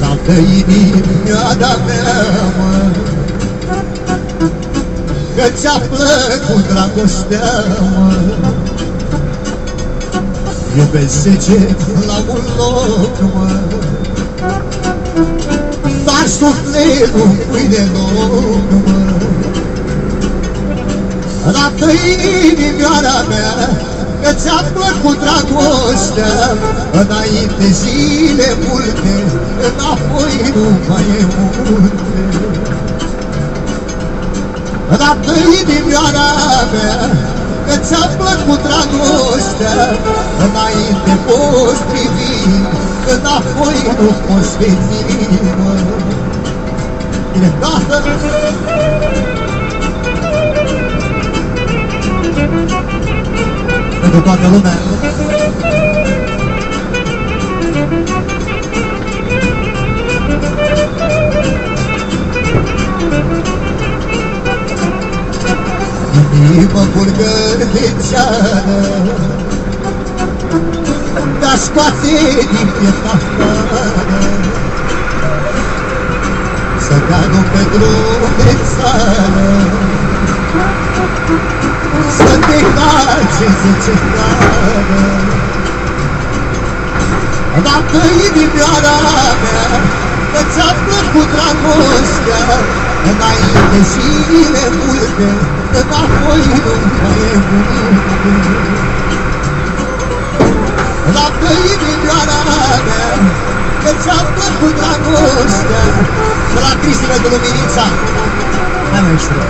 Dacă inimioara mea, mă Că ți-a plăcut dragostea, mă Iubesc secet la un loc, mă. Dar sufletul pui de loc, mă. Dacă inimioara mea Că ți-a plăcut dragostea Înainte zile multe Înapoi nu mai e multe Dacă inimioara mea Că ți-a plăcut dragostea Înainte poți privi Înapoi nu poți veni mă. Bine, Tatăl do Fábio Luna. Yıma kurgan hemşana Taş patini Sagrado Pedro calce zice cară Dacă inimioara mea Că ți-a plăcut dragostea Înainte zile multe Înapoi nu mai e multe Dacă inimioara mea Că ți-a plăcut dragostea De la Cristi pentru Luminița. Hai mai ușor